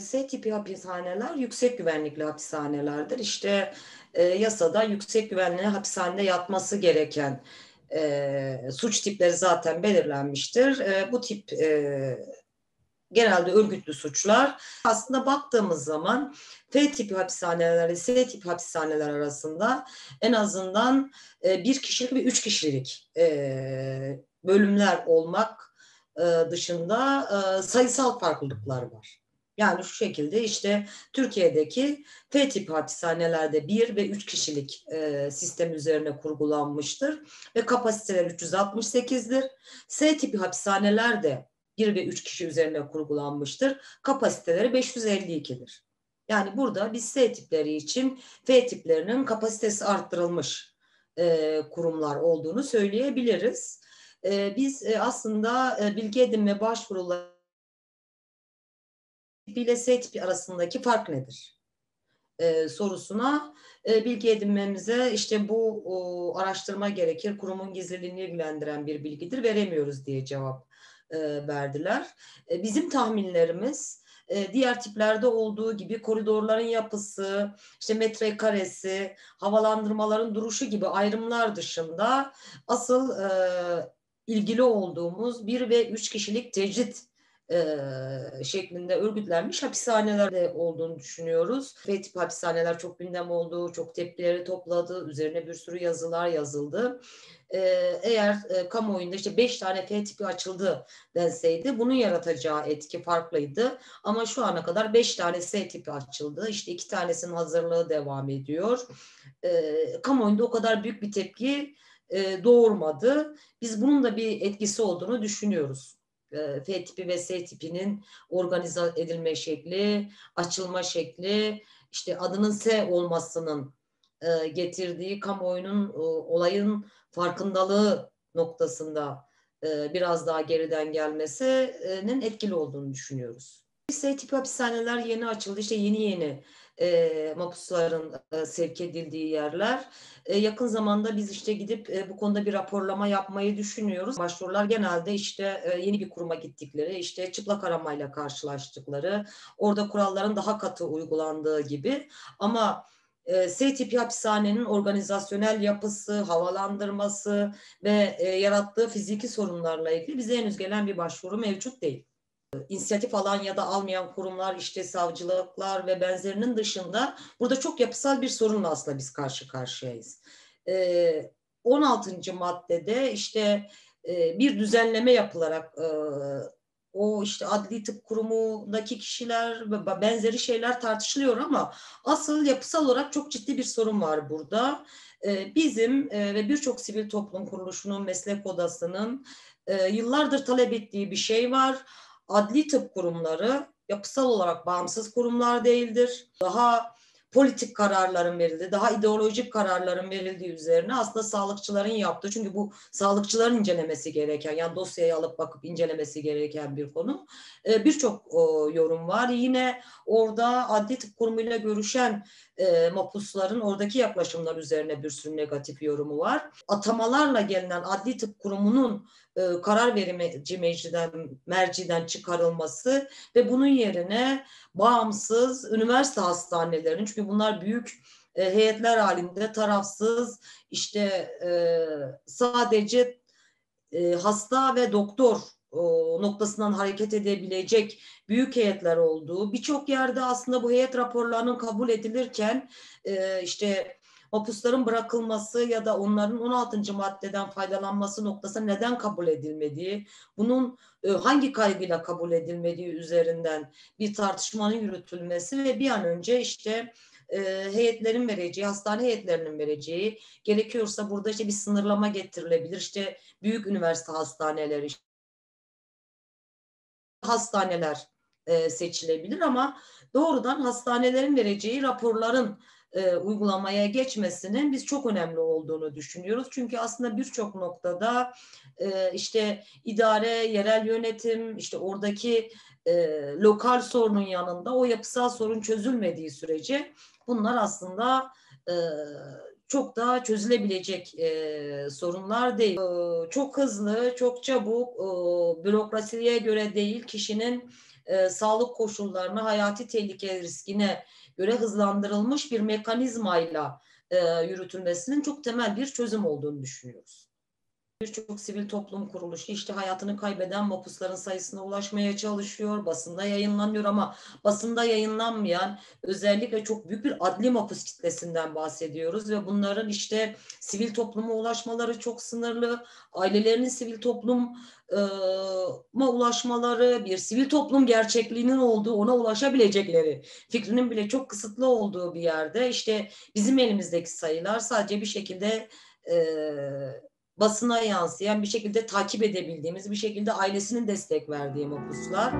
S tipi hapishaneler yüksek güvenlikli hapishanelerdir. İşte e, yasada yüksek güvenlikli hapishanede yatması gereken e, suç tipleri zaten belirlenmiştir. E, bu tip e, genelde örgütlü suçlar. Aslında baktığımız zaman F tipi hapishaneler S tipi hapishaneler arasında en azından e, bir kişilik ve üç kişilik e, bölümler olmak e, dışında e, sayısal farklılıklar var. Yani şu şekilde işte Türkiye'deki F tipi hapishanelerde bir ve üç kişilik e, sistem üzerine kurgulanmıştır ve kapasiteler 368'dir. S tipi hapishanelerde 1 ve 3 kişi üzerine kurgulanmıştır. Kapasiteleri 552'dir. Yani burada biz S tipleri için F tiplerinin kapasitesi arttırılmış e, kurumlar olduğunu söyleyebiliriz. E, biz e, aslında e, bilgi edinme başvuruları ile S tipi arasındaki fark nedir? E, sorusuna e, bilgi edinmemize işte bu o, araştırma gerekir, kurumun gizliliğini ilgilendiren bir bilgidir, veremiyoruz diye cevap e, verdiler. E, bizim tahminlerimiz e, diğer tiplerde olduğu gibi koridorların yapısı, işte metrekaresi, havalandırmaların duruşu gibi ayrımlar dışında asıl e, ilgili olduğumuz bir ve üç kişilik tecrit e, şeklinde örgütlenmiş hapishanelerde olduğunu düşünüyoruz. F tip hapishaneler çok gündem oldu, çok tepkileri topladı, üzerine bir sürü yazılar yazıldı. E, eğer e, kamuoyunda işte beş tane F tipi açıldı denseydi bunun yaratacağı etki farklıydı. Ama şu ana kadar beş tane S tipi açıldı. İşte iki tanesinin hazırlığı devam ediyor. E, kamuoyunda o kadar büyük bir tepki e, doğurmadı. Biz bunun da bir etkisi olduğunu düşünüyoruz. E, F tipi ve S tipinin organize edilme şekli, açılma şekli, işte adının S olmasının e, getirdiği kamuoyunun olayın farkındalığı noktasında biraz daha geriden gelmesinin etkili olduğunu düşünüyoruz. S tipi hapishaneler yeni açıldı. İşte yeni yeni e, mapusların e, sevk edildiği yerler. E, yakın zamanda biz işte gidip e, bu konuda bir raporlama yapmayı düşünüyoruz. Başvurular genelde işte e, yeni bir kuruma gittikleri, işte çıplak aramayla karşılaştıkları, orada kuralların daha katı uygulandığı gibi ama e, S tipi hapishanenin organizasyonel yapısı, havalandırması ve e, yarattığı fiziki sorunlarla ilgili bize henüz gelen bir başvuru mevcut değil inisiyatif alan ya da almayan kurumlar işte savcılıklar ve benzerinin dışında burada çok yapısal bir sorunla aslında biz karşı karşıyayız. Ee, 16. maddede işte e, bir düzenleme yapılarak e, o işte adli tıp kurumundaki kişiler ve benzeri şeyler tartışılıyor ama asıl yapısal olarak çok ciddi bir sorun var burada. Ee, bizim e, ve birçok sivil toplum kuruluşunun, meslek odasının e, yıllardır talep ettiği bir şey var adli tıp kurumları yapısal olarak bağımsız kurumlar değildir. Daha politik kararların verildiği, daha ideolojik kararların verildiği üzerine aslında sağlıkçıların yaptığı, çünkü bu sağlıkçıların incelemesi gereken, yani dosyayı alıp bakıp incelemesi gereken bir konu. E, Birçok yorum var. Yine orada adli tıp kurumuyla görüşen e, mapusların oradaki yaklaşımlar üzerine bir sürü negatif yorumu var. Atamalarla gelinen adli tıp kurumunun e, karar verici mecliden, merciden çıkarılması ve bunun yerine bağımsız üniversite hastanelerinin çünkü bunlar büyük e, heyetler halinde tarafsız işte e, sadece e, hasta ve doktor o, noktasından hareket edebilecek büyük heyetler olduğu birçok yerde aslında bu heyet raporlarının kabul edilirken e, işte mapusların bırakılması ya da onların 16. maddeden faydalanması noktası neden kabul edilmediği, bunun e, hangi kaygıyla kabul edilmediği üzerinden bir tartışmanın yürütülmesi ve bir an önce işte e, heyetlerin vereceği, hastane heyetlerinin vereceği, gerekiyorsa burada işte bir sınırlama getirilebilir. İşte büyük üniversite hastaneleri, hastaneler e, seçilebilir ama doğrudan hastanelerin vereceği raporların e, uygulamaya geçmesinin biz çok önemli olduğunu düşünüyoruz. Çünkü aslında birçok noktada e, işte idare, yerel yönetim, işte oradaki e, lokal sorunun yanında o yapısal sorun çözülmediği sürece bunlar aslında e, çok daha çözülebilecek e, sorunlar değil. E, çok hızlı, çok çabuk, e, bürokrasiye göre değil, kişinin e, sağlık koşullarına, hayati tehlike riskine göre hızlandırılmış bir mekanizmayla e, yürütülmesinin çok temel bir çözüm olduğunu düşünüyoruz. Birçok sivil toplum kuruluşu işte hayatını kaybeden mapusların sayısına ulaşmaya çalışıyor. Basında yayınlanıyor ama basında yayınlanmayan özellikle çok büyük bir adli mapus kitlesinden bahsediyoruz ve bunların işte sivil topluma ulaşmaları çok sınırlı. Ailelerinin sivil topluma ulaşmaları, bir sivil toplum gerçekliğinin olduğu, ona ulaşabilecekleri fikrinin bile çok kısıtlı olduğu bir yerde işte bizim elimizdeki sayılar sadece bir şekilde basına yansıyan bir şekilde takip edebildiğimiz, bir şekilde ailesinin destek verdiği mapuslar.